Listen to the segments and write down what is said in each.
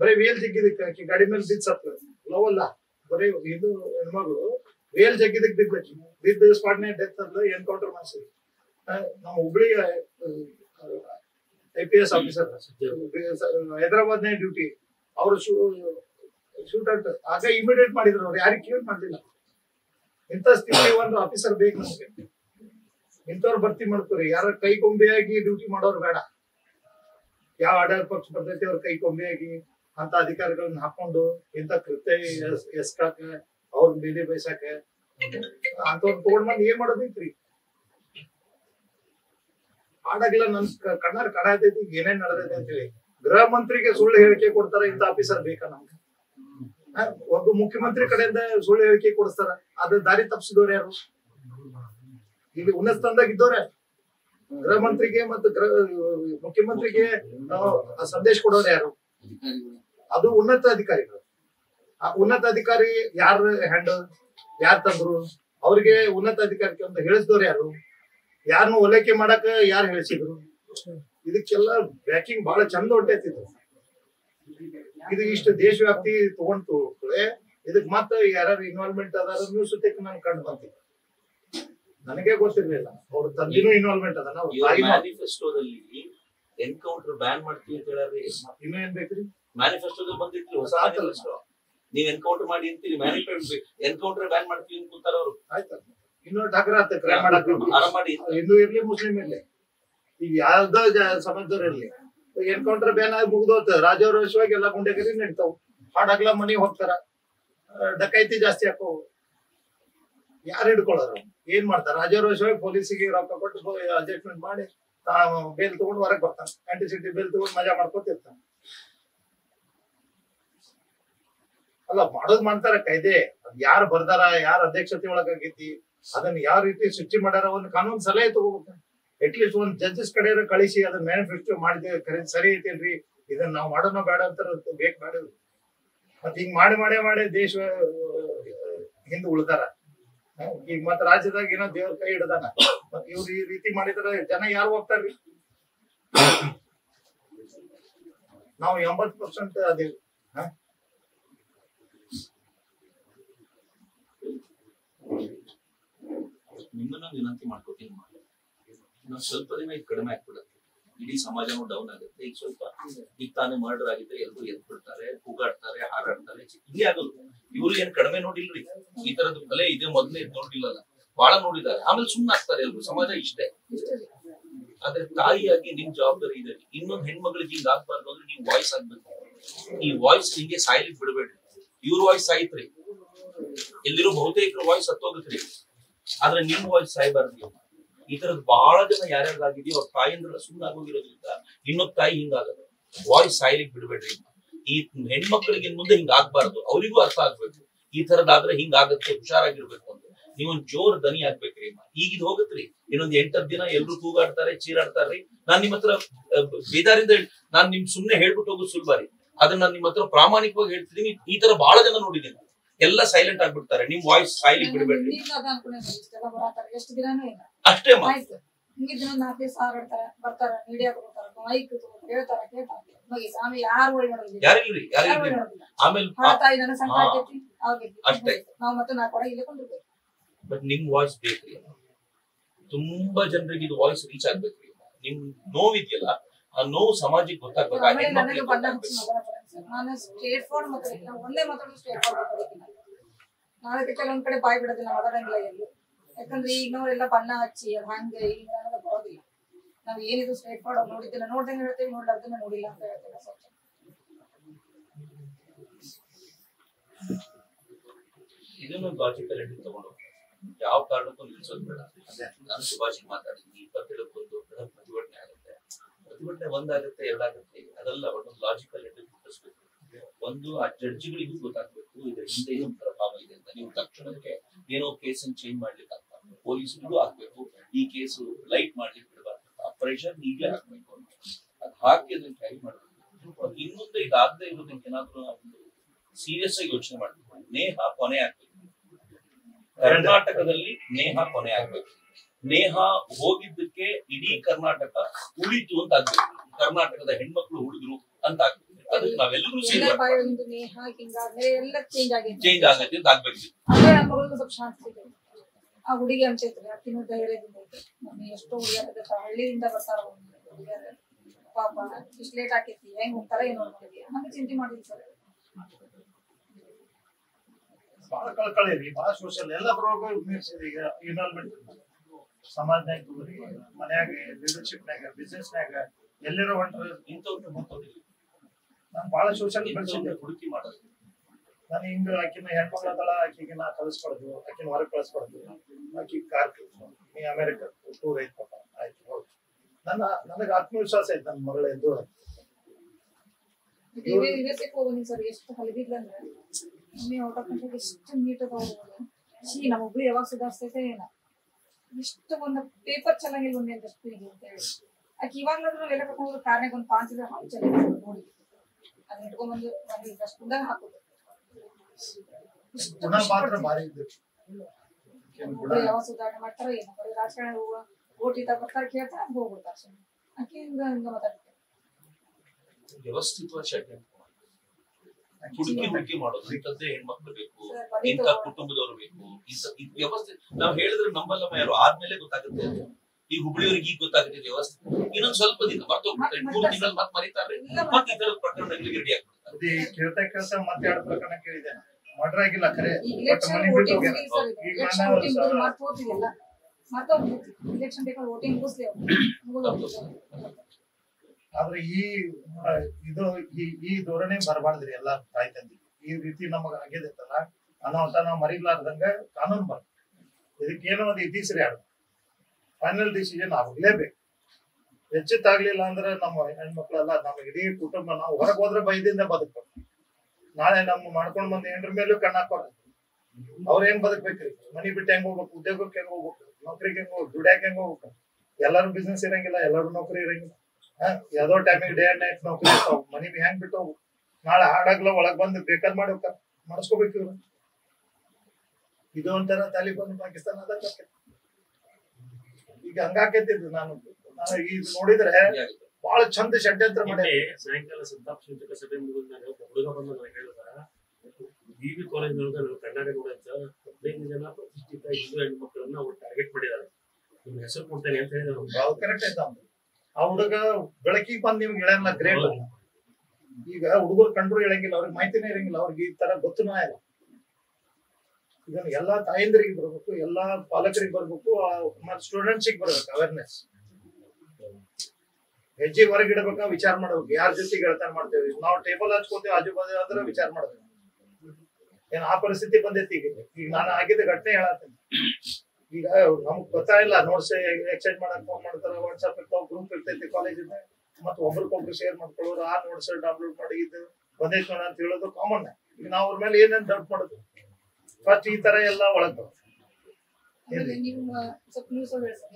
ಬರೀ ವೇಲ್ ಜಗ್ಗಿದಕ್ಕೆ ಆಕಿ ಗಾಡಿ ಮೇಲೆ ಬಿದ್ದು ಸತ್ಲು ಲವ್ ಅಲ್ಲ ಬರೀ ಇದು ಹೆಣ್ಮಗಳು ವೇಲ್ ಜಗ್ಗಿದಕ್ಕೆ ಬಿದ್ದು ಬಿದ್ದು ಸ್ಪಾಟ್ನೆ ಡೆತ್ ಅಲ್ಲ ಎನ್ಕೌಂಟರ್ ಮಾಡಿಸಿದ್ರು. ನಮ್ಮ ಹುಬ್ಳಿ ಐ ಪಿ ಎಸ್ ಆಫೀಸರ್ ಹೈದರಾಬಾದ್ನೇ ಡ್ಯೂಟಿ ಅವರು ಶೂಟ್ ಔಟ್ ಆಗ ಇಮಿಡಿಯೇಟ್ ಮಾಡಿದ್ರು ಅವ್ರು. ಯಾರಿಗೆ ಕೇಳಿ ಮಾಡಲಿಲ್ಲ. ಇಂಥ ಸ್ಥಿತಿ ಒಂದು ಆಫೀಸರ್ ಬೇಕು ನಮಗೆ. ಇಂಥವ್ರು ಭರ್ತಿ ಮಾಡ್ತಾರೆ ಯಾರ ಕೈ ಕೊಂಬೆಯಾಗಿ ಡ್ಯೂಟಿ ಮಾಡೋರು ಬೇಡ. ಯಾವ ಆಡಳಿತ ಪಕ್ಷ ಪದ್ಧತಿ ಅವ್ರ ಕೈ ಕೊಂಬೆಯಾಗಿ ಅಂತ ಅಧಿಕಾರಿಗಳನ್ನ ಹಾಕೊಂಡು ಇಂತ ಕೃತ್ಯ ಎಸ್- ಎಸ್ಕಾಕ ಅವ್ರ ಮೇಲೆ ಬಯಸಾಕ ಅಂತವ್ರ ತಗೊಂಡ್ ಬಂದ್ ಏನ್ ಮಾಡೋದೈತ್ರಿ? ಆಡಾಗಿಲ್ಲ ನನ್ ಕಣ್ಣಾರ ಕಡ ಕಾಣತೈತಿ ಏನೇನ್ ನಡೆದೈತೆ ಅಂತ ಹೇಳಿ ಗೃಹ ಮಂತ್ರಿಗೆ ಸುಳ್ಳು ಹೇಳಿಕೆ ಕೊಡ್ತಾರ ಇಂತ ಆಫೀಸರ್ ಬೇಕಾ ನಮ್ಗೆ? ಒಬ್ಬ ಮುಖ್ಯಮಂತ್ರಿ ಕಡೆಯಿಂದ ಸುಳ್ಳು ಹೇಳಿಕೆ ಕೊಡಿಸ್ತಾರ ಅದ್ರ ದಾರಿ ತಪ್ಪಿಸಿದವ್ರು ಯಾರು? ಇಲ್ಲಿ ಉನ್ನತ ಇದ್ದವ್ರೆ ಗೃಹ ಮಂತ್ರಿಗೆ ಮತ್ತು ಗೃಹ ಮುಖ್ಯಮಂತ್ರಿಗೆ ಸಂದೇಶ ಕೊಡೋರು ಯಾರು? ಅದು ಉನ್ನತ ಅಧಿಕಾರಿಗಳು. ಆ ಉನ್ನತ ಅಧಿಕಾರಿ ಯಾರ ಹ್ಯಾಂಡಲ್ ಯಾರ್ ತಂದ್ರು? ಅವ್ರಿಗೆ ಉನ್ನತ ಅಧಿಕಾರಿಗೆ ಅಂತ ಹೇಳಿಸಿದವ್ರು ಯಾರು? ಯಾರನ್ನು ಓಲೈಕೆ ಮಾಡಕ ಯಾರು ಹೇಳಿಸಿದ್ರು? ಇದಕ್ಕೆಲ್ಲ ಬ್ಯಾಕಿಂಗ್ ಬಹಳ ಚಂದ ಹೊಟ್ಟೆತಿದ್ರು ಇದು ಇಷ್ಟು ದೇಶವ್ಯಾಪ್ತಿ ತಗೊಂಡು ಇದಕ್ ಮತ್ತ ಯಾರು ಇನ್ವಾಲ್ವ್ಮೆಂಟ್ ಅದಾರ ಸುತ್ತಕ್ಕೆ ನಾನು ಕಂಡು ಬಂತಿಲ್ಲ ನನಗೆ ಗೊತ್ತಿರ್ಲಿಲ್ಲ. ಅವ್ರ ತಂದಿನೂ ಇನ್ವಾಲ್ವ್ಮೆಂಟ್ ಅದ ನಾವು ಎನ್ಕೌಂಟರ್ ಬ್ಯಾನ್ ಮಾಡ್ತೀವಿ ಅಂತ ಹೇಳಿ ಇನ್ನೂ ಏನ್ ಬೇಕ್ರಿ? ಮ್ಯಾನಿಫೆಸ್ಟೋದಲ್ಲಿ ಬಂದಿತ್ತು ಹೊಸ. ನೀವ್ ಎನ್ಕೌಂಟರ್ ಮಾಡಿ ಅಂತೀರಿ ಮ್ಯಾನಿಫೆಸ್ಟ್ ಎನ್ಕೌಂಟರ್ ಬ್ಯಾನ್ ಮಾಡ್ತೀವಿ ಅಂತ ಕೂತಾರ ಅವರು. ಆಯ್ತಾ ಇನ್ನೂ ಠಾಕರ ಆರಾಮ್ ಮಾಡಿ ಹಿಂದೂ ಇರ್ಲಿ ಮುಸ್ಲಿಂ ಇರ್ಲಿ. ಈಗ ಯಾವ್ದೋ ಸಮಾಜದವ್ರು ಇರ್ಲಿ. ಎನ್ಕೌಂಟರ್ ಬ್ಯಾನ್ ಆಗಿ ಮುಗ್ದೋತ ರಾಜಾರೋಷವಾಗಿ ಎಲ್ಲ ಗುಂಡೆಗರಿ ನಡೀತಾವ. ಹಾಡಾಗ್ಲ ಮನಿ ಹೋಗ್ತಾರ. ಡಕೈತಿ ಜಾಸ್ತಿ ಹಾಕೋ ಯಾರು ಹಿಡ್ಕೊಳ್ಳೋರು ಏನ್ ಮಾಡ್ತಾರ? ರಾಜಾರೋಷವಾಗಿ ಪೊಲೀಸಿಗೆ ರೊಕ್ಕ ಕೊಟ್ಟು ಅಡ್ಜಸ್ಟ್ಮೆಂಟ್ ಮಾಡಿ ಬೇಲ್ ತಗೊಂಡು ಹೊರಗೆ ಬರ್ತಾನೆ. ಆಂಟಿಸಿಟಿ ಬೇಲ್ ತಗೊಂಡು ಮಜಾ ಮಾಡ್ಕೊತಿರ್ತಾನೆ ಅಲ್ಲ, ಮಾಡೋದ್ ಮಾಡ್ತಾರ ಕಾಯ್ದೆ ಅದ್ ಯಾರು ಬರ್ದಾರ, ಯಾರ ಅಧ್ಯಕ್ಷತೆ ಒಳಗಾಗೈತಿ ಅದನ್ನ ಯಾವ ರೀತಿ ಸೃಷ್ಟಿ ಮಾಡ್ಯಾರ ಒಂದು ಕಾನೂನು ಸಲಹೆ ತಗೋಬೇಕು. ಅಟ್ಲೀಸ್ಟ್ ಒಂದ್ ಜಡ್ಜಸ್ ಕಡೆ ಕಳಿಸಿ, ಅದನ್ನ ಮ್ಯಾನಿಫೆಸ್ಟೋ ಮಾಡಿದೆ ಕರೆ ಸರಿ ಐತೇನ್ರಿ, ಇದನ್ನ ನಾವು ಮಾಡೋಣ ಬೇಡ ಅಂತ ಬೇಕು ಬೇಡ ಮತ್ ಹಿಂಗ್ ಮಾಡಿ, ಮಾಡೇ, ಮಾಡಿ ದೇಶ, ಹಿಂದೆ ಉಳ್ದಾರ. ಹ? ಈಗ ಮತ್ತ ರಾಜ್ಯದಾಗ ಏನೋ ದೇವ್ರ ಕೈ ಹಿಡ್ದಾನ. ಮತ್ ಇವ್ರು ಈ ರೀತಿ ಮಾಡಿದ್ರ ಜನ ಯಾರು ಹೋಗ್ತಾರ್ರಿ? ನಾವು ಎಂಬತ್ ಪರ್ಸೆಂಟ್ ಅದೇವಿ? ನಿಮ್ಮನ್ನ ವಿನಂತಿ ಮಾಡ್ಕೋತೀನಿ ಸ್ವಲ್ಪ ದಿನ ಕಡಿಮೆ ಆಗ್ಬಿಡುತ್ತೆ. ಇಡೀ ಸಮಾಜನೂ ಡೌನ್ ಆಗುತ್ತೆ. ಈಗ ಸ್ವಲ್ಪ ಈಗ ತಾನೇ ಮರ್ಡರ್ ಆಗಿದ್ರೆ ಎಲ್ಲರೂ ಎದ್ ಬಿಡ್ತಾರೆ ಕೂಗಾಡ್ತಾರೆ, ಹಾರಾಡ್ತಾರೆ. ಹಿಂಗೆ ಆಗೋದು. ಇವ್ರು ಏನ್ ಕಡಿಮೆ ನೋಡಿಲ್ರಿ? ಈ ತರದ ಕಲೆ ಇದೆ, ಮೊದ್ಲೇ ನೋಡಿಲ್ಲಲ್ಲ ಬಹಳ ನೋಡಿದ್ದಾರೆ. ಆಮೇಲೆ ಸುಮ್ಮನೆ ಆಗ್ತಾರೆ ಎಲ್ರು. ಸಮಾಜ ಇಷ್ಟೇ. ಆದ್ರೆ ತಾಯಿಯಾಗಿ ನಿಮ್ ಜವಾಬ್ದಾರಿ ಇದೆ. ಇನ್ನೊಂದ್ ಹೆಣ್ಮಗಳಿಗೆ ಹಿಂಗ್ ಆಗ್ಬಾರ್ದು ಅಂದ್ರೆ ನೀವು ವಾಯ್ಸ್ ಆಗ್ಬೇಕು ಈ ವಾಯ್ಸ್ ಹಿಂಗೆ ಸಾಯ್ಲಿಕ್ ಬಿಡಬೇಡ್ರಿ. ಇವ್ರ ವಾಯ್ಸ್ ಸಾಯ್ತ್ರಿ. ಎಲ್ಲಿರೋ ಬಹುತೇಕರ ವಾಯ್ಸ್ ಹತ್ತೋಗತ್ರಿ. ಆದ್ರೆ ನಿಮ್ ವಾಯ್ಸ್ ಸಾಯ್ಬಾರ್ದು ಈ ತರದ್ ಬಹಳ ಜನ ಯಾರ್ಯಾರಿಗಾಗಿದೆಯೋ ಅವ್ರ ತಾಯಿಂದ್ರ ಸುಮ್ಮನೆ ಆಗೋಗಿರೋದ್ರಿಂದ ಇನ್ನೊಂದ್ ತಾಯಿ ಹಿಂಗಾಗದು. ವಾಯ್ಸ್ ಸಾಯ್ಲಿಕ್ ಬಿಡಬೇಡ್ರಿ ಈ ಹೆಣ್ಮಕ್ಳಿಗೆ ಮುಂದೆ ಹಿಂಗ್ ಆಗ್ಬಾರ್ದು ಅವರಿಗೂ ಅರ್ಥ ಆಗ್ಬೇಕು. ಈ ತರದಾದ್ರೆ ಹಿಂಗ್ ಆಗತ್ತೆ ಹುಷಾರಾಗಿರ್ಬೇಕು ಅಂತ. ನೀವೊಂದ್ ಜೋರ್ ದನಿ ಆಗ್ಬೇಕ್ರಿ ಈಗ ಇದು ಹೋಗತ್ರಿ. ಇನ್ನೊಂದ್ ಎಂಟದ್ ದಿನ ಎಲ್ರು ಕೂಗಾಡ್ತಾರೆ, ಚೀರಾಡ್ತಾರ್ರಿ. ನಾನ್ ನಿಮ್ ಹತ್ರ ಬೇದಾರಿಂದ ಬೇಜಾರಿಂದ ನಾನ್ ನಿಮ್ ಸುಮ್ನೆ ಹೇಳ್ಬಿಟ್ಟು ಹೋಗೋದು ಸುಲಭ ರೀ. ಅದನ್ನ ನಾನ್ ನಿಮ್ ಹತ್ರ ಪ್ರಾಮಾಣಿಕವಾಗಿ ಹೇಳ್ತಿದೀನಿ, ಈ ತರ ಬಹಳ ಜನ ನೋಡಿದೀನಿ ಎಲ್ಲ ಸೈಲೆಂಟ್ ಆಗ್ಬಿಡ್ತಾರೆ. ನಿಮ್ ವಾಯ್ಸ್ ಸಾಯ್ಲಿಕ್ ಬಿಡಬೇಡ್ರಿ. ಅಷ್ಟೇ ನಾಲ್ಕೈದು ಸಾವಿರ ಬರ್ತಾರ ಮೀಡಿಯಾ ತಗೋತಾರ ಮೈಕ್ ತಗೋತಾರ ಹೇಳ್ತಾರ ಕೇಳ್ತಾರ. ಆಮೇಲೆ ಯಾರು ಒಳ್ಳೆ ಮಾಡೋದಿಲ್ಲ. ಯಾರಿಲ್ರಿ ಯಾರು ಯಾರಿಲ್ರಿ ಆಮೇಲೆ ಹಾ ತಾಯಿ ನನ್ನ ಸಂಕಟ ಹಾ. ಆಗೈತಿ ಅವ್ರಿಗೆ ಅಷ್ಟೇ. ನಾವು ಮತ್ತೆ ನಾ ಕೊಡ ಇಲ್ಲೇ ಕೊಂಡಿರ್ಬೇಕು ಬಟ್ ನಿಮ್ ವಾಯ್ಸ್ ಬೇಕ್ರಿ ತುಂಬಾ ಜನರಿಗೆ ಇದು ವಾಯ್ಸ್ ರೀಚ್ ಆಗ್ಬೇಕ್ರಿ ನಿಮ್ ನೋವಿದ್ಯಲ್ಲ ಆ ನೋವು ಸಮಾಜಕ್ಕೆ ಗೊತ್ತಾಗ್ಬೇಕು. ನಾನು ಫಾರ್ಡ್ ಮಾತಾಡಿಲ್ಲ ಒಂದೇ ಮಾತಾಡೋದು ಸ್ಟೇಟ್ ಫಾರ್ಡ್ ನಾಳೆ ಕೆಲವೊಂದ್ ಕಡೆ ಬಾಯ್ ಬಿಡೋದಿಲ್ಲ ಮಾತಾಡಂಗಿಲ್ಲ ಎಲ್ಲೂ? ಯಾಕಂದ್ರೆ ಈಗಿನವರೆಲ್ಲ ಬಣ್ಣ ಹಚ್ಚಿ, ಅದ್ ಹಂಗೆ ಈಗ ಬರೋದಿಲ್ಲ. ನಾವ್ ಏನಿದು ಸ್ಟ್ರೇಟ್ ಫಾರ್ಡ್ ನೋಡಿದ್ದಿಲ್ಲ ನೋಡ್ದಂಗೆ ಹೇಳ್ತೇವೆ ನೋಡ್ಲಾರ್ದನ್ನ ನೋಡಿಲ್ಲ ಅಂತ ಹೇಳ್ತೇವೆ ಸ್ವಲ್ಪ ಇದನ್ನು ಲಾಜಿಕಲ್ ಎಂಟ್ರಿ ತಗೊಂಡು ಯಾವ ಕಾರಣಕ್ಕೂ ನಿಲ್ಸೋದು ಬೇಡ. ನಾನು ಸುಭಾಷಿಗೆ ಮಾತಾಡಿದ್ದೀನಿ ಇಪ್ಪತ್ತೇಳಕ್ಕೆ ಒಂದು ಬೃಹತ್ ಪ್ರತಿಭಟನೆ ಆಗುತ್ತೆ. ಪ್ರತಿಭಟನೆ ಒಂದಾಗುತ್ತೆ, ಎರಡಾಗುತ್ತೆ, ಅದಲ್ಲ ಒಂದು ಲಾಜಿಕಲ್ ಎಂಟ್ರಿ ಮುಟ್ಟಿಸ್ಬೇಕು ಒಂದು, ಆ ಜಡ್ಜ್ಗಳಿಗೂ ಗೊತ್ತಾಗ್ಬೇಕು, ಇದ್ರ ಹಿಂದೆ ಏನೋ ಪ್ರಭಾವ ಇದೆ ಅಂತ. ನೀವು ತಕ್ಷಣಕ್ಕೆ ಏನೋ ಕೇಸನ್ನು ಚೇಂಜ್ ಮಾಡ್ಲಿಕ್ಕೆ ಪೊಲೀಸರಿಗೂ ಆಗ್ಬೇಕು. ಈ ಕೇಸು ಲೈಟ್ ಮಾಡ್ಲಿಕ್ಕೆ ಬಿಡಬಾರ್ದು. ಆ ಪ್ರೆಷರ್ ಈಗಲೇ ಹಾಕ್ಬೇಕು ಅದು ಹಾಕಿ ಅದನ್ನ ಟ್ರೈ ಮಾಡ್ಬೇಕು. ಇನ್ನೊಂದು ಇದಾಗದೆ ಇರೋದಕ್ಕೆ ಏನಾದ್ರೂ ಒಂದು ಸೀರಿಯಸ್ ಆಗಿ ಯೋಚನೆ ಮಾಡಬೇಕು. ನೇಹ ಕೊನೆ ಆಗ್ಬೇಕು. ಕರ್ನಾಟಕದಲ್ಲಿ ನೇಹ ಕೊನೆ ಆಗ್ಬೇಕು. ನೇಹ ಹೋಗಿದ್ದಕ್ಕೆ ಇಡೀ ಕರ್ನಾಟಕ ಉಳಿತು ಅಂತ ಆಗ್ಬೇಕು. ಕರ್ನಾಟಕದ ಹೆಣ್ಮಕ್ಳು ಹುಡುಗರು ಅಂತ ಆಗ್ಬೇಕು. ಅದಕ್ಕೆ ನಾವೆಲ್ಲರೂ ಸೇರಿ ಚೇಂಜ್ ಆಗತ್ತೆ ಅಂತ ಆಗ್ಬೇಕು. ಆ ಹುಡುಗಿ ಅನ್ಸೈತ್ರಿ ಅಕ್ಕಿನೂ ಧೈರ್ಯದಿಂದ ಐತಿ ನಮ್ಗೆ ಎಷ್ಟೋ ಹುಡುಗಿಯರ ಹಳ್ಳಿಯಿಂದ ಬರ್ತಾರ ಹುಡುಗಿಯರ. ಪಾಪ ಇಷ್ಟು ಲೇಟ್ ಆಕೈತಿ ಹೆಂಗ್ ಹೋಗ್ತಾರ ಏನ್ ಹೋಗ್ತೀವಿ ಹಂಗ ಚಿಂತೆ ಮಾಡಿದ್ವಿ ಸರ್. ಬಹಳ ಸೋಷಿಯಲ್ ಮೀರ್ಸಿದೆ ಈಗ ಇನ್ವಾಲ್ವ್ಮೆಂಟ್ ಸಮಾಜನಾಗ ತಗೋರಿ ಮನ್ಯಾಗ ಲೀಡರ್ಶಿಪ್ನಾಗ ಬಿಸ್ನೆಸ್ನಾಗ ಎಲ್ಲಿರೋ ಹೊಂಟ್ರ ಇಂಥವ್ರಿಗೆ ಮತ್ತೊಂದು ನಾನು ಬಹಳ ಸೋಷಿಯಲ್ ಹುಡುಕಿ ಮಾಡೋದು. ನಾನು ಹಿಂಗ ಆಕಿನ ಹೆಣ್ಮಕ್ಳ ತಳ ಆಕಿಗೆ ನಾ ಕಳಿಸ್ಕೊಡ್ದು ಆಕಿನ ಹೊರಗೆ ಕಳಿಸ್ಕೊಡ್ದು ಆಕಿ ಕಾರ್ ನೀ ಅಮೆರಿಕ ಟೂರ್ ಐತ್ ಪಾಪ ಆಯ್ತು ಹೌದು ನನ್ನ, ನನಗೆ ಆತ್ಮವಿಶ್ವಾಸ ಐತೆ ನನ್ನ ಮಗಳ ಎಂದು. ಎಷ್ಟು ನೀಟ್ ಅದಾವ ಶೀ ನಮ್ಮ ಒಬ್ರು ಯಾವಾಗ ಸುಧಾರಿಸ್ತೈತೆ ಏನ. ಇಷ್ಟು ಒಂದು ಪೇಪರ್ ಚೆನ್ನಾಗಿಲ್ಲ ಅಂತ ಹೇಳಿ. ಆಕೆ ಇವಾಗ್ಲಾದ್ರೂ ಎಲ್ಲ ಕರ್ಕೊಂಡು ಕಾರ್ನಾಗ ಒಂದು ಪಾಂಚ್ ಹಾಕಿ ಚೆನ್ನಾಗಿ ನೋಡಿ, ಅದನ್ನ ಇಟ್ಕೊಂಡ್ಬಂದು ಒಂದು ಹಾಕೋದು ಗುಣ ಮಾತ್ರ. ಭಾರಿ ಒಬ್ರು ಯಾವಾಗ ಸುಧಾರಣೆ ಮಾಡ್ತಾರ ಏನು. ಬರೀ ರಾಜಕಾರಣ ಹೋಗುವ ಓಟ್ ಇದ್ದಾಗ ಬರ್ತಾರ ಕೇಳ್ತಾರ ಹೋಗ್ಬಿಡ್ತಾರ ಸುಮ್ಮನೆ ಆಕೆ ಹಿಂಗ ಹಿಂಗ ಮಾತಾಡ್ತಾರೆ. ವ್ಯವಸ್ಥಿತವಾದ ಷಡ್ಯಂತ್ರ ಹುಡುಕಿ ಹುಡುಕಿ ಮಾಡೋದು. ಇಂಥದ್ದೇ ಹೆಣ್ಮಕ್ಳು ಬೇಕು ಇಂಥ ಕುಟುಂಬದವರು ಬೇಕು ಈ ವ್ಯವಸ್ಥೆ ನಾವ್ ಹೇಳಿದ್ರೆ ನಂಬಲ್ಲಮ್ಮ ಯಾರು ಆದ್ಮೇಲೆ ಗೊತ್ತಾಗುತ್ತೆ. ಈ ಹುಬ್ಳಿಯವ್ರಿಗೆ ಈಗ ಗೊತ್ತಾಗುತ್ತೆ ವ್ಯವಸ್ಥೆ. ಇನ್ನೊಂದ್ ಸ್ವಲ್ಪ ದಿನ ಮರ್ತೋಗ್ಬಿಡ್ತಾರೆ ಮೂರು ತಿಂಗಳು ಮತ್ತೆ ಮರಿತಾರೆ. ಮತ್ತೆ ಈ ತರದ ಪ್ರಕರಣಗಳಿಗೆ ರೆಡಿ ಆಗ್ಬಿಡ್ತಾರೆ. ಅದೇ ಕೇಳ್ತಾ ಕೆಲಸ ಮತ್ತೆ ಎರಡು ಪ್ರಕರಣ ಕೇಳಿದೆ? ಮರ್ಡರ್ ಆಗಿಲ್ಲ ಖರೆ ಈಗ ಬಟ್ ಇಲೆಕ್ಷನ್ ಮನೆ ಬಿಟ್ಟು ವೋಟಿಂಗ್ ಹೋಗ್ಯಾರ ಈಗ ಇಲೆಕ್ಷನ್ ನಾನು ವೋಟಿಂಗ್ ಸರ್- ಮತ್ತೆ ಇಲೆಕ್ಷನ್ ಬೇಕಾದ್ರೆ ವೋಟಿಂಗ್ ಮುಗಿಸ್ಲಿ ಆದ್ರೆ ಈ ಇದು ಈ ಧೋರಣೆ ಬರಬಾರ್ದ್ರಿ ಎಲ್ಲಾ ತಾಯಿ ತಂದಿ. ಈ ರೀತಿ ನಮಗ ಆಗಿದೈತಲ್ಲ ಅನಾಹುತ ನಾವು ಮರಿಲಾರ್ದಂಗ ಕಾನೂನು ಬರ್ತದೆ ಇದಕ್ಕೆ ಏನೋ ಒಂದು ಸರಿ ಆಡ ಫೈನಲ್ ಡಿಸಿಷನ್ ಆಗ್ಲೇಬೇಕು. ಹೆಚ್ಚಿತ್ತಾಗ್ಲಿಲ್ಲ ಅಂದ್ರೆ ನಮ್ಮ ಹೆಣ್ಮಕ್ಳೆಲ್ಲ ನಮ್ಮ ಇಡೀ ಕುಟುಂಬ ನಾವು ಹೊರಗೆ ಹೋದ್ರೆ ಬೈದಿಂದ ಬದುಕ್ಬೇಕು. ನಾಳೆ ನಮ್ಮ ಮಾಡ್ಕೊಂಡ್ ಬಂದ ಹೆಂಡ್ರ ಮೇಲೂ ಕಣ್ಣ ಹಾಕೋರ ಅವ್ರ ಏನ್ ಬದುಕ್ಬೇಕ್ರಿ ಮನಿ ಬಿಟ್ಟು ಹೆಂಗ್ ಹೋಗ್ಬೇಕು? ಉದ್ಯೋಗಕ್ಕೆ ಹೆಂಗ್ ಹೋಗ್ಬೇಕು? ನೌಕರಿಗೆ ಹೆಂಗ್ ಹೋಗ್ಬೇಕು? ದುಡ್ಯಾಕ್ ಹೆಂಗ್ ಹೋಗ್ಬೇಕು? ಎಲ್ಲಾರು ಬಿಸ್ನೆಸ್ ಇರಂಗಿಲ್ಲ, ಎಲ್ಲಾರು ನೌಕರಿ ಇರಂಗಿಲ್ಲ. ಯಾವ್ದೋ ಟೈಮಿಗೆ ಡೇ ಅಂಡ್ ನೈಟ್ ನೌಕರಿ ಇರ್ತಾವ. ಮನಿ ಹೆಂಗ್ ಬಿಟ್ಟು ಹೋಗ್ಬೇಕು? ನಾಳೆ ಹಾಡಾಗ್ಲ ಒಳಗ್ ಬಂದು ಬೇಕಾದ್ ಮಾಡಿ ಹೋಗ್ತಾರ. ಮಾಡಿಸ್ಕೋಬೇಕು ಇವ್ರು. ಇದು ಒಂಥರ ತಾಲಿಬಾನ್ ಪಾಕಿಸ್ತಾನ ಈಗ ಹಂಗಾಕೈತಿದ್ದು ನಾನು. ನಾನು ಈಗ ನೋಡಿದ್ರೆ. ಬಹಳ ಚಂದ ಷಡ್ಯಂತ್ರ ಮಾಡಿ ಸಾಯಂಕಾಲ ಸಂತಾಪ ಸೂಚಕ ಸಭೆ ಮುಗಿದಾಗ ಹುಡುಗ ಬಂದು ನನಗೆ ಹೇಳಿದ ಕಾಲೇಜ್ ಕಾಲೇಜ್ನೊಳಗ ನಾವು ಕರ್ನಾಟಕ ಹದಿನೈದು ಜನ ಪ್ರತಿಷ್ಠಿತ ಹಿಂದೂ ಹೆಣ್ಮಕ್ಳನ್ನ ಅವ್ರು ಟಾರ್ಗೆಟ್ ಮಾಡಿದ್ದಾರೆ ನಿಮ್ಗೆ ಹೆಸರು ಕೊಡ್ತೇನೆ ಅಂತ ಹೇಳಿದ್ರು. ಕರೆಕ್ಟ್ ಅವ್ನು. ಆ ಹುಡುಗ ಬೆಳಕಿಗೆ ಬಂದ್ ನಿಮ್ಗೆ ಹೇಳಲ್ಲ ಗ್ರೇಟ್ ಈಗ ಹುಡುಗರು ಕಂಡ್ರು ಹೇಳಂಗಿಲ್ಲ ಅವ್ರಿಗೆ ಮಾಹಿತಿನೇ ಇರಂಗಿಲ್ಲ ಅವ್ರಿಗೆ ಈ ತರ ಗೊತ್ತೂ ಇಲ್ಲ. ಇದನ್ನ ಎಲ್ಲಾ ತಾಯಂದ್ರಿಗೆ ಬರ್ಬೇಕು ಎಲ್ಲಾ ಪಾಲಕರಿಗೆ ಬರ್ಬೇಕು ಸ್ಟೂಡೆಂಟ್ಸಿಗೆ ಬರ್ಬೇಕು ಅವೇರ್ನೆಸ್ ಹೆಜ್ಜೆ ಇಡಬೇಕಾ ವಿಚಾರ ಮಾಡ್ಬೇಕು. ಯಾರ ಜೊತೆ ಗೆಳತನ ಮಾಡ್ತೇವೆ? ನಾವು ಟೇಬಲ್ ಹಚ್ಕೋತೇವೆ, ಆಜು ಬಾಜು ಆದ್ರೆ ವಿಚಾರ ಮಾಡ್ಬೇಕು. ಏನ್ ಆ ಪರಿಸ್ಥಿತಿ ಬಂದೈತಿ ಈಗ? ಈಗ ನಾನು ಆಗಿದ್ದ ಘಟನೆ ಹೇಳತ್ತೇನೆ. ಈಗ ನಮ್ಗ್ ಗೊತ್ತಾಗಿಲ್ಲ ನೋಟ್ಸ್ ಎಕ್ಸ್ಚೇಂಜ್ ಮಾಡಕ್ ಫೋನ್ ಮಾಡ್ತಾರ ವಾಟ್ಸ್ಆಪ್ ಇರ್ತಾವ ಗ್ರೂಪ್ ಇರ್ತೈತಿ ಕಾಲೇಜಿಂದ ಮತ್ತೆ ಒಬ್ರಿಗೊಬ್ರು ಶೇರ್ ಮಾಡ್ಕೊಳ್ಳೋರು, ಆ ನೋಟ್ಸ್ ಡೌನ್ಲೋಡ್ ಮಾಡಿದ್ದು ಬಂದೈತಿ ನೋಡ ಅಂತ ಹೇಳೋದು ಕಾಮನ್ ಈಗ ನಾವ್ ಅವ್ರ ಮೇಲೆ ಏನೇನ್ ಡೌಟ್ ಮಾಡೋದು? ಫಸ್ಟ್ ಈ ತರ ಎಲ್ಲ ಒಳಗ್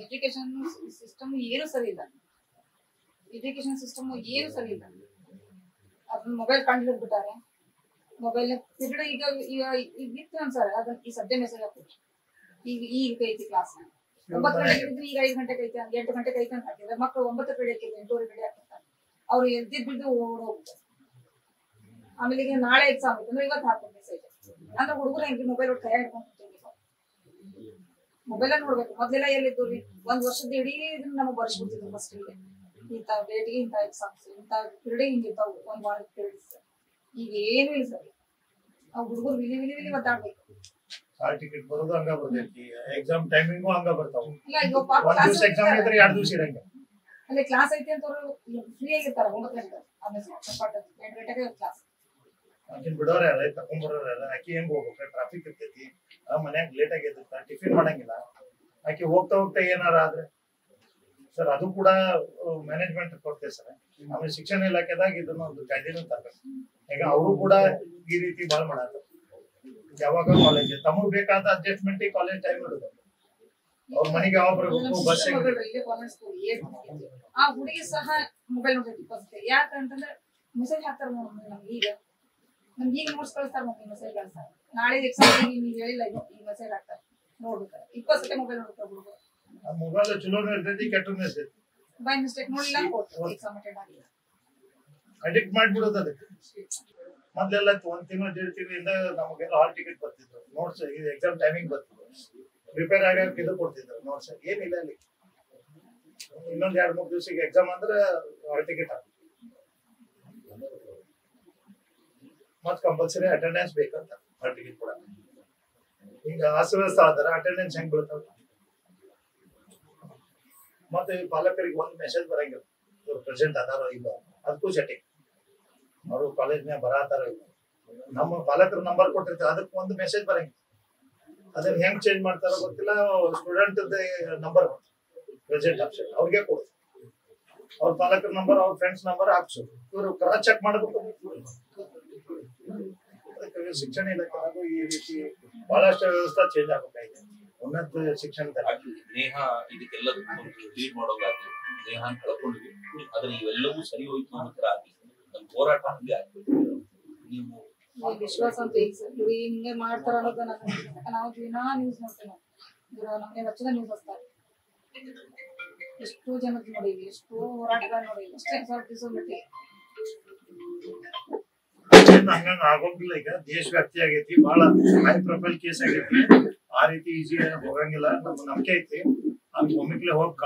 ಎಜುಕೇಶನ್ ಸಿಸ್ಟಮ್ ಏನು ಸರಿ ಇಲ್ಲ. ಎಜುಕೇಶನ್ ಸಿಸ್ಟಮ್ ಏನು ಸರಿ ಇಲ್ಲ ಅದನ್ನ ಮೊಬೈಲ್ ಕಂಡು ಹಿಡ್ಬಿಟ್ಟಾರೆ ಮೊಬೈಲ್ ತಿರುಗಡೆ ಈಗ ಈಗ ಈಗ ಇತ್ತು ಅನ್ಸಾರ ಅದನ್ನ ಈ ಸದ್ಯ ಮೆಸೇಜ್ ಹಾಕ್ಬಿಟ್ಟು ಈಗ ಈಗ ಐತಿ ಕ್ಲಾಸ್ ಒಂಬತ್ತು ಗಂಟೆಗೆ ಇದ್ರೆ ಈಗ ಐದು ಗಂಟೆಗೆ ಕೈತಿ ಅಂತ ಎಂಟು ಗಂಟೆಗೆ ಕೈತಿ ಅಂತ ಹಾಕಿದ್ರೆ ಮಕ್ಕಳು ಒಂಬತ್ತು ಕಡೆ ಹಾಕಿದ್ರೆ ಎಂಟೂವರೆ ಕಡೆ ಹಾಕಿರ್ತಾರೆ ಅವ್ರು ಎದ್ದಿದ್ದು ಬಿದ್ದು ಓಡ್ ಆಮೇಲೆ ಈಗ ನಾಳೆ ಎಕ್ಸಾಮ್ ಐತೆ ಅಂದ್ರೆ ಇವತ್ತು ಹಾಕ್ಬೇಕು ಮೆಸೇಜ್ ಅಂದ್ರೆ ಹುಡುಗರು ಹೆಂಗೆ ಮೊಬೈಲ್ ಒಟ್ಟು ಕೈ ಹಿಡ್ಕೊಂಡು ಮೊಬೈಲ್ ನೋಡ್ಬೇಕು. ಮೊದ್ಲೆಲ್ಲ ಎಲ್ಲಿದ್ದು ರೀ ಒಂದ್ ವರ್ಷದ ಇಡೀ ಇದನ್ನ ನಮಗ್ ಬರ್ಸ್ಬಿಡ್ತಿದ್ರು ಫಸ್ಟ್ ಇಂಥ ಡೇಟ್ಗೆ ಇಂಥ ಎಕ್ಸಾಮ್ಸ್ ಇಂಥ ಪಿರಿಯಡ್ ಹಿಂಗಿರ್ತಾವ ಒಂದ್ ವಾರದ ಪೀರಿಯಡ್ಸ್ ಈಗ ಏನು ಇಲ್ಲ ಸರ್. ಆ ಹುಡುಗರು ವಿಲಿ ವಿಲಿ ವಿಲಿ ಒದ್ದಾಡ್ಬೇಕು. ಹಾಲ್ ಟಿಕೆಟ್ ಬರೋದು ಹಂಗ ಬರ್ತೈತಿ. ಎಕ್ಸಾಮ್ ಟೈಮಿಂಗು ಹಂಗ ಬರ್ತಾವ. ಇಲ್ಲ ಈಗ ಒಂದ್ ದಿವಸ ಎಕ್ಸಾಮ್ ಇದ್ರೆ ಎರಡ್ ದಿವಸ ಇರಂಗ. ಅಲ್ಲಿ ಕ್ಲಾಸ್ ಐತಿ ಅಂತ ಅವರು ಫ್ರೀ ಆಗಿರ್ತಾರ ಒಂಬತ್ತು ಗಂಟೆ ಆಮೇಲೆ ಎಂಟು ಗಂಟೆಗೆ ಕ್ಲಾಸ್ ಆಕಿನ್ ಬಿಡೋರ ಯಾರ ತಕೊಂಡ್ಬರೋರ ಯಾರ ಆಕಿ ಹೆಂಗ್ ಹೋಗ್ಬೇಕು? ಟ್ರಾಫಿಕ್ ಇರ್ತೈತಿ? ಆ ಮನ್ಯಾಗ ಲೇಟ್ ಆಗಿ ಎದ್ದಿರ್ತಾರ ಟಿಫಿನ್ ಮಾಡಂಗಿಲ್ಲ. ಆಕಿ ಹೋಗ್ತಾ ಹೋಗ್ತಾ ಏನಾರ ಆದ್ರೆ? ಸರ್ ಅದು ಕೂಡ ಮ್ಯಾನೇಜ್ಮೆಂಟ್ ಕೊಡ್ತೇವೆ ಸರ್. ಆಮೇಲೆ ಶಿಕ್ಷಣ ಇಲಾಖೆದಾಗ ಇದನ್ನ ಒಂದು ಕಾಯ್ದೆನೂ ತರಬೇಕು. ಈಗ ಅವರು ಕೂಡ ಈ ರೀತಿ ಬಾಳ್ ಮಾಡಾರ ಯಾವಾಗ ಕಾಲೇಜ್ ತಮಗ್ ಬೇಕಾದ ಅಡ್ಜಸ್ಟ್ಮೆಂಟ್ ಕಾಲೇಜ್ ಟೈಮ್ ಇರೋದು ಅವ್ರ ಮನೆಗೆ ಯಾವಾಗ ಬರಬೇಕು? ಬಸ್ ಆ ಹುಡುಗಿ ಸಹ ಮೊಬೈಲ್ ನೋಡ್ಬೇಕು ಯಾಕಂತಂದ್ರೆ ಮೆಸೇಜ್ ಹಾಕ್ತಾರ ನಮ್ಗೆ ಈಗ. ನಮ್ಗೆ ಈಗ ನೋಟ್ಸ್ ಕಳಿಸ್ತಾರ ಮಮ್ಮಿ ಮೆಸೇಜ್ ಕಳಿಸ್ತಾರ ನಾಳೆ ಎಕ್ಸಾಮ್ ನೀವು ಹೇಳಿಲ್ಲ ಈಗ ಈ ಮೆಸೇಜ್ ಹಾಕ್ತಾರೆ. ನೋಡ್ಬೇಕು. ಇಪ್ಪತ್ತು ಸತಿ ಮೊಬೈಲ್ ನೋಡ್ತಾರೆ ಹುಡುಗರು ಮೊಬೈಲ್ ಚಲೋನು ಇರ್ತೈತಿ ಕೆಟ್ಟನು ಇರ್ತೈತಿ ಬೈ ಮಿಸ್ಟೇಕ್ ನೋಡಿಲ್ಲ ಕೊಟ್ಟು ಎಕ್ಸಾಮ್ ಅಟೆಂಡ್ ಆಗಿಲ್ಲ ಅಡಿಕ್ಟ್ ಮಾಡ್ಬಿಡೋದು ಅದಕ್ಕೆ. ಮೊದ್ಲೆಲ್ಲ ಒಂದ್ ತಿಂಗಳು ದೇಡ್ ತಿಂಗಳಿಂದ ನಮಗೆಲ್ಲ ಹಾಲ್ ಟಿಕೆಟ್ ಬರ್ತಿದ್ರು ನೋಟ್ಸ್ ಎಕ್ಸಾಮ್ ಟೈಮಿಂಗ್ ಬರ್ತಿದ್ರು ಪ್ರಿಪೇರ್ ಆಗಕ್ಕೆ ಇದು ಕೊಡ್ತಿದ್ರು ನೋಟ್ಸ್ ಏನಿಲ್ಲ ಅಲ್ಲಿ. ಇನ್ನೊಂದ್ ಎರಡ್ ಮೂರ್ ದಿವಸಕ್ಕೆ ಎಕ್ಸಾಮ್ ಅಂದ್ರೆ ಹಾಲ್ ಟಿಕೆಟ್ ಮತ್ ಕಂಪಲ್ಸರಿ ಅಟೆಂಡೆನ್ಸ್ ಬೇಕಂತ ಹಾಲ್ ಟಿಕೆಟ್ ಕೂಡ ಈಗ ಅಸ್ತವ್ಯಸ್ತ ಆದ್ರೆ ಅಟೆಂಡೆನ್ಸ್ ಹೆಂಗ್ ಬೀಳ್ತಾವ ಮತ್ತೆ ಪಾಲಕರಿಗೆ ಒಂದು ಮೆಸೇಜ್ ಬರಂಗಿಲ್ಲ. ಇವ್ರು ಪ್ರೆಸೆಂಟ್ ಅದಾರೋ ಇಲ್ಲ, ಅದಕ್ಕೂ ಸೆಟ್ಟಿಂಗ್ ಅವರು ಕಾಲೇಜ್ನಾಗ ಬರತಾರ ಇಲ್ಲ. ನಮ್ಮ ಪಾಲಕರ ನಂಬರ್ ಕೊಟ್ಟಿರ್ತಾರೆ, ಅದಕ್ಕೆ ಒಂದು ಮೆಸೇಜ್ ಬರಂಗಿಲ್ಲ. ಅದನ್ನ ಹೆಂಗ್ ಚೇಂಜ್ ಮಾಡ್ತಾರೋ ಗೊತ್ತಿಲ್ಲ ಸ್ಟೂಡೆಂಟ್ ನಂಬರ್ ಪ್ರೆಸೆಂಟ್ ಆಪ್ಷನ್ ಅವ್ರಿಗೆ ಕೊಡುದು. ಅವ್ರ ಪಾಲಕರ ನಂಬರ್ ಅವ್ರ ಫ್ರೆಂಡ್ಸ್ ನಂಬರ್ ಹಾಕ್ಸೋದು. ಇವರು ಕರ ಚೆಕ್ ಮಾಡಬೇಕು. ಶಿಕ್ಷಣ ಇಲಾಖೆ ಈ ರೀತಿ ಬಹಳಷ್ಟು ವ್ಯವಸ್ಥೆ ಚೇಂಜ್ ಆಗಬೇಕಾಗಿದೆ. ಉನ್ನತ ಶಿಕ್ಷಣದಲ್ಲಿ. ನೇಹ ಇದಕ್ಕೆಲ್ಲದಕ್ಕೂ ಲೀಡ್ ಮಾಡೋದಾಗ್ಲಿ ನೇಹ ಕಳ್ಕೊಂಡ್ವಿ ಆದ್ರೆ ಇವೆಲ್ಲವೂ ಸರಿ ಹೋಯ್ತು ಅನ್ನೋ ತರ ಆಗ್ಲಿ. ನಮ್ಮ ಹೋರಾಟ ಹಂಗೆ ಆಗ್ಬೇಕು ನೀವು ವಿಶ್ವಾಸ ಅಂತ ಈಗ ಸರ್. ಇವ್ರು ಹಿಂಗೆ ಮಾಡ್ತಾರ ಅನ್ನೋದು ನನಗೆ ನಾವು ದಿನಾ ನ್ಯೂಸ್ ನೋಡ್ತೇವೆ ಇವ್ರು ನಮಗೆ ನ್ಯೂಸ್ ಹಚ್ತಾರೆ ಎಷ್ಟೋ ಜನದ ನೋಡಿ ಎಷ್ಟೋ ಹೋರಾಟಗಳು ನೋಡಿ ಎಷ್ಟೇ ಸ್ವಲ್ಪ ದಿವಸ ಬಿಟ್ಟು ಹಂಗಂಗ ಆಗೋಂಗಿಲ್ಲ ಈಗ. ದೇಶ ವ್ಯಾಪ್ತಿ ಆಗೈತಿ ಬಹಳ ಹೈ ಪ್ರೊಫೈಲ್ ಕೇಸ್ ಆಗೈತಿ. ಆ ರೀತಿ ಈಜಿ ಹೋಗಂಗಿಲ್ಲ. ನಮ್ಗೆ ನಂಬಿಕೆ ಐತಿ. ಅಂತ ಒಮ್ಮಿಕ್ಲೆ ಹೋಗಿ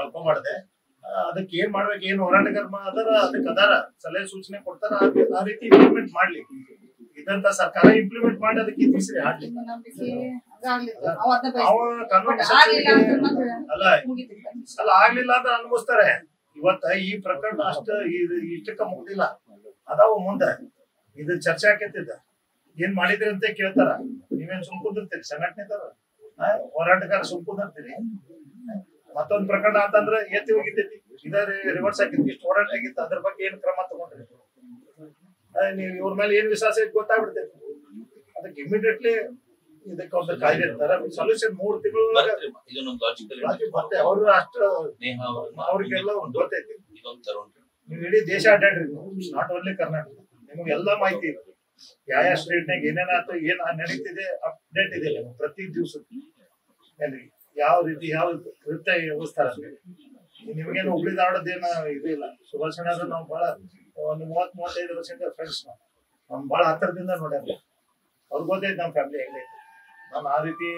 ಆ, ಅದಕ್ಕೆ ಏನ್ ಮಾಡ್ಬೇಕು? ಏನ್ ಹೋರಾಟಗಾರ ಅದಾರ ಅದಕ್ಕೆ ಅದಾರ. ಸಲಹೆ ಸೂಚನೆ ಕೊಡ್ತಾರ. ಆ- ರೀತಿ ಇಂಪ್ಲಿಮೆಂಟ್ ಮಾಡ್ಲಿ. ಇದಂತ ಸರ್ಕಾರ ಇಂಪ್ಲಿಮೆಂಟ್ ಮಾಡಿ ಅದಕ್ಕೆ ಇತ್ತೀಸ್ರಿ ಹಾಡ್ಲಿ. ಕಾನೂನು ಅಲ್ಲ ಅಲ್ಲ ಆಗ್ಲಿಲ್ಲ ಅಂತ ಅನ್ಭವಿಸ್ತಾರೆ. ಇವತ್ತ ಈ ಪ್ರಕರಣ ಅಷ್ಟ ಇಷ್ಟಕ್ಕ ಮುಗ್ದಿಲ್ಲ. ಅದಾವ ಮುಂದೆ. ಇದು ಚರ್ಚೆ ಆಕೈತಿದ. ಏನ್ ಮಾಡಿದ್ರಿ ಅಂತ ಕೇಳ್ತಾರ. ನೀವೇನ್ ಸುಮ್ ಕುಂದಿರ್ತೀರಿ ಸಂಘಟನೆದಾರ ಹೋರಾಟಗಾರ ಅಂತೀರಿ? ಮತ್ತೊಂದ್ ಪ್ರಕರಣ ಅಂತಂದ್ರೆ ಎತ್ತಿ ಹೋಗಿದ್ದೈತಿ. ಇದೇ ರಿವರ್ಸ್ ಆಗಿತ್ತು. ಇಷ್ಟು ಹೋರಾಟ ಆಗಿತ್ತು. ಅದ್ರ ಬಗ್ಗೆ ಏನ್ ಕ್ರಮ ತಗೊಂಡ್ರಿ? ನೀವು ಇವ್ರ ಮೇಲೆ ಏನ್ ವಿಶ್ವಾಸ ಐತಿ ಗೊತ್ತಾಗ್ಬಿಡ್ತೈತಿ. ಅದಕ್ಕೆ ಇಮಿಡಿಯೇಟ್ಲಿ ಇದಕ್ಕೆ ಒಂದು ಕಾಯ್ದೆ ತರ ಸೊಲ್ಯೂಷನ್ ಮೂರ್ ತಿಂಗಳು ಮತ್ತೆ ಅವರು ಅಷ್ಟು ಅವ್ರಿಗೆಲ್ಲ ಒಂದ್ ಗೊತ್ತೈತಿ. ನೀವು ಇಡೀ ದೇಶ ಅಡ್ಡಾಡ್ರಿ ನಾಟ್ ಓನ್ಲಿ ಕರ್ನಾಟಕ ನಿಮ್ಗೆ ಎಲ್ಲಾ ಮಾಹಿತಿ ಇದೆ. ಯಾವ ಯಾವ ಸ್ಟೇಟ್ನಾಗ ಏನೇನಾಯ್ತು ಏನ್ ನಡೀತಿದೆ ಅಪ್ಡೇಟ್ ಇದೆ. ಪ್ರತಿ ದಿವಸ ಏನ್ರಿ ಯಾವ ರೀತಿ ಯಾವ ಕೃತ್ಯ ವ್ಯವಸ್ಥೆ ನಿಮಗೇನು ಹುಬ್ಳಿ ಧಾರವಾಡದೇನ ಇದು ಇಲ್ಲ. ಸುಭಾಷ್ ಚಂದ್ರ ನಾವು ಬಹಳ, ಒಂದು ಮೂವತ್ ಮೂವತ್ತೈದು ವರ್ಷದಿಂದ ಫ್ರೆಂಡ್ಸ್ ನಾವು. ನಮ್ ಬಹಳ ಹತ್ತಿರದಿಂದ ನೋಡ್ಯಾರ ಅವ್ರಿಗೆ ಗೊತ್ತೈತಿ ನಮ್ಮ ಫ್ಯಾಮಿಲಿ ಹೇಳಿ ನಾನು ಆ ರೀತಿ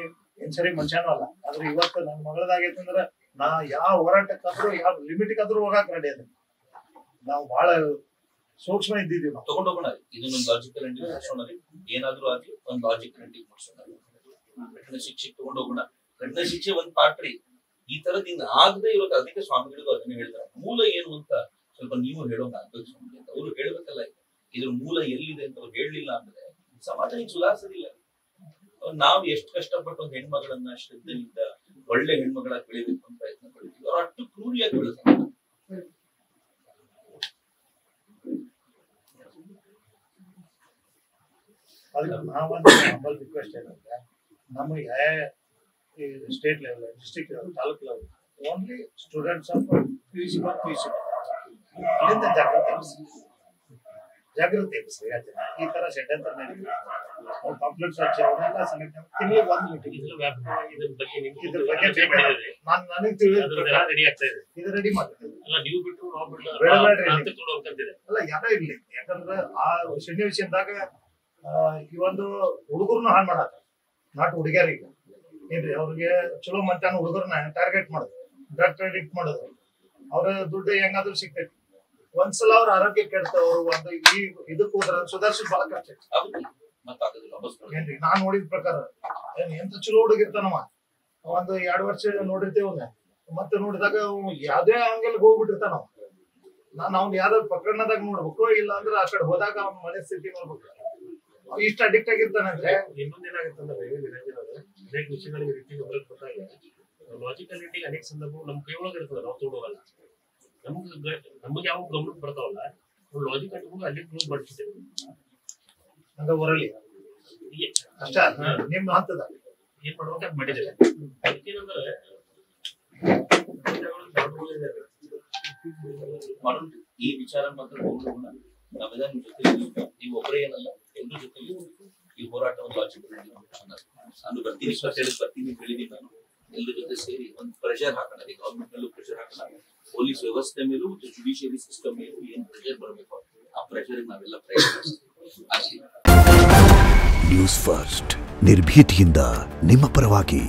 ಏನ್ ಸರಿ ಮನುಷ್ಯನೂ ಅಲ್ಲ. ಆದ್ರೆ ಇವತ್ತು ನನ್ನ ಮಗಳದಾಗೈತೆ ಅಂದ್ರೆ ನಾ ಯಾವ ಹೋರಾಟಕ್ಕಾದ್ರೂ, ಯಾವ ಲಿಮಿಟ್ಗಾದ್ರೂ ಹೋಗಕ್ ರೆಡಿ ಅದ. ನಾವು ಬಹಳ ಸೂಕ್ಷ್ಮ ಇದ್ದಿದ್ದೀವಿ ನಾವು. ತಗೊಂಡೋಗೋಣ ಮಾಡ್ಸೋಣ. ರೀ ಏನಾದ್ರೂ ಆಗ್ಲಿ ಒಂದು ಲಾಜಿಕ್ ಮಾಡ್ಸೋಣ. ಶಿಕ್ಷೆ ತಗೊಂಡ್ ಹೋಗೋಣ. ಕಠಿಣ ಶಿಕ್ಷೆ ಒಂದ್ ಪಾರ್ಟ್ ರೀ. ಈ ತರದ್ ಹಿಂಗ ಆಗದೆ ಇರೋದು ಅದಕ್ಕೆ ಸ್ವಾಮಿಗಳು ಅದನ್ನ ಹೇಳ್ತಾರೆ. ಮೂಲ ಏನು ಅಂತ ಸ್ವಲ್ಪ ನೀವು ಹೇಳೋಂಗ ಆಗ್ಬೇಕು ಸ್ವಾಮಿ ಅಂತ. ಅವ್ರು ಹೇಳ್ಬೇಕಲ್ಲ ಇದ್ರ ಮೂಲ ಎಲ್ಲಿದೆ ಅಂತ ಅವ್ರು ಹೇಳಲಿಲ್ಲ ಅಂದ್ರೆ ಸಮಾಜ ಈಗ ಸುಧಾರಿಸೋದಿಲ್ಲ ಅವ್ರು ನಾವು ಎಷ್ಟು ಕಷ್ಟಪಟ್ಟು ಒಂದು ಹೆಣ್ಮಗಳನ್ನ ಶ್ರದ್ಧೆಯಿಂದ ಒಳ್ಳೆ ಹೆಣ್ಮಗಳಾಗಿ ಬೆಳಿಬೇಕು ಅಂತ ಪ್ರಯತ್ನ ಪಡ್ತೀವಿ. ಅವ್ರು ಅಷ್ಟು ಕ್ರೂರಿಯಾಗಿ ಬೆಳೆಸ್ತಾರೆ ಅದಕ್ಕೆ ನಾವೊಂದು ರಿಕ್ವೆಸ್ಟ್ ಏನಂದ್ರೆ, ನಮಗೆ state level district level taluk level only students of P U C ಮತ್ತು ಪಿ ಯು ಸಿ ಅಲ್ಲಿಂದ ಜಾಗೃತಿ. ಜಾಗೃತಿ. ಈ ತರ ಷಡ್ಯಂತ್ರ ನಡೀತಿದೆ. ಹಚ್ಚಿ ಅವರೆಲ್ಲ ಸಂಘಟನೆ ತಿಂಗಳಿಗೆ ಒಂದು ಮೀಟಿಂಗ್ ಇದ್ರ ಇದ್ರ ಬಗ್ಗೆ ನಿಮ್ಗೆ ಇದ್ರ ಬಗ್ಗೆ? ನಾನು ನನಗೆ ತಿಳಿದ ಅದ್ರದ್ದೆಲ್ಲ ರೆಡಿ ಆಗ್ತಾ ಇದೆ. ಇದು ರೆಡಿ ಮಾಡ್ತೀವಿ ಅಲ್ಲ ನೀವು ಬಿಟ್ಟು ಬಿಟ್ಟು ತಗೊಂಡು ಅಲ್ಲ ಯಾರೋ ಇರ್ಲಿ? ಯಾಕಂದ್ರೆ ಆ ಸನ್ನಿವೇಶದಾಗ ಈ ಒಂದು ಹುಡುಗರ್ನ ಹಾಳು ಮಾಡತ್ತ ನಾಟ್ ಹುಡುಗಿಯರಿಗೆ. ಏನ್ರಿ ಅವ್ರಿಗೆ ಚಲೋ ಮಧ್ಯಾಹ್ನ ಹುಡುಗರ್ನ ಟಾರ್ಗೆಟ್ ಮಾಡೋದು ಡ್ರಗ್ ಅಡಿಕ್ಟ್ ಮಾಡೋದು. ಅವ್ರ ದುಡ್ಡು ಹೆಂಗಾದ್ರೂ ಸಿಗ್ತೈತಿ. ಒಂದ್ಸಲ ಅವ್ರ ಆರೋಗ್ಯ ಕೆಡ್ತ ಅವ್ರು ಒಂದು ಈ ಇದಕ್ಕೆ ಹೋದ್ರ ಸುಧಾರಿಸಿ ಬಹಳ ಬರೋದು. ಏನ್ರಿ, ನಾನ್ ನೋಡಿದ ಪ್ರಕಾರ, ಏನ್ ಎಂತ ಚಲೋ ಹುಡುಗಿರ್ತಾನವ? ಒಂದು ಎರಡು ವರ್ಷ ನೋಡಿರ್ತೇವ ಮತ್ತೆ ನೋಡಿದಾಗ ಯಾವ್ದೇ ಅಂಗಲ್ ಹೋಗ್ಬಿಟ್ಟಿರ್ತಾನವ. ನಾನ್ ಅವ್ನ್ ಯಾವ್ದಾದ್ರು ಪ್ರಕರಣದಾಗ ನೋಡ್ಬೇಕು ಇಲ್ಲ ಅಂದ್ರೆ ಆ ಕಡೆ ಹೋದಾಗ ಅವ್ನ ಮನಸ್ಥಿತಿ ನೋಡ್ಬೇಕು. ಇಷ್ಟ ಅಡಿಕ್ಟ್ ಆಗಿರ್ತಾನಂದ್ರೆ ಇನ್ನೊಂದ್ ಏನಾಗುತ್ತೆ ವಿಷಯಗಳು ಈ ಅನೇಕ ವಿಷಯಗಳಿಗೆ ರೀತಿ ಗಮನಕ್ಕೆ ಗೊತ್ತಾಗ ಲಾಜಿಕಲ್ ರೀತಿಗೆ ಅನೇಕ ಸಂದರ್ಭ ನಮ್ಮ ಕೈ ಒಳಗೆ ಇರ್ತದೆ ನಾವು ತಗೊಂಡೋಗಲ್ಲ ನಮ್ಗೆ ನಮಗೆ ಯಾವ ಗಮನಕ್ಕೆ ಬರ್ತಾವಲ್ಲ ಲಾಜಿಕಲ್ ಹೋಗಿ ಅಲ್ಲಿ ಕ್ಲೋಸ್ ಮಾಡ್ತಿದ್ದೇವೆ ಹಂಗ ಹೊರಲಿ ಹೀಗೆ. ಅಷ್ಟ? ನಿಮ್ಮ ಹಂತದ? ಏನ್ ಮಾಡ್ಬೇಕು ಅದ್ ಮಾಡಿದ್ದೇವೆ ಅದಕ್ಕೇನಂದ್ರೆ ಮಾಡೋಣ. ಈ ವಿಚಾರ ಮಾತ್ರ ಹೋಗೋಣ. ನಾವೆಲ್ಲ ನಿಮ್ ಜೊತೆ ನೀವು ಒಬ್ಬರೇ ಏನಲ್ಲ ಎಲ್ಲರ ಜೊತೆ ಈ ಹೋರಾಟವನ್ನು ನಾನು ಬರ್ತೀನಿ. ಬರ್ತೀನಿ ಹೇಳಿದ್ದೀನಿ ನಾನು. ಎಲ್ಲರ ಜೊತೆ ಸೇರಿ ಒಂದು ಪ್ರೆಷರ್ ಹಾಕೋಣ. ಗೌರ್ಮೆಂಟ್ ನಲ್ಲೂ ಪ್ರೆಷರ್ ಹಾಕೋಣ. ಪೊಲೀಸ್ ವ್ಯವಸ್ಥೆ ಮೇಲೂ ಮತ್ತು ಜುಡಿಷಿಯರಿ ಸಿಸ್ಟಮ್ ಮೇಲೂ ಏನ್ ಪ್ರೆಷರ್ ಬರಬೇಕು? ಆ ಪ್ರೆಷರ್ ನಾವೆಲ್ಲ ಪ್ರಯತ್ನ ನ್ಯೂಸ್ ಫಸ್ಟ್ ನಿರ್ಭೀತಿಯಿಂದ ನಿಮ್ಮ ಪರವಾಗಿ.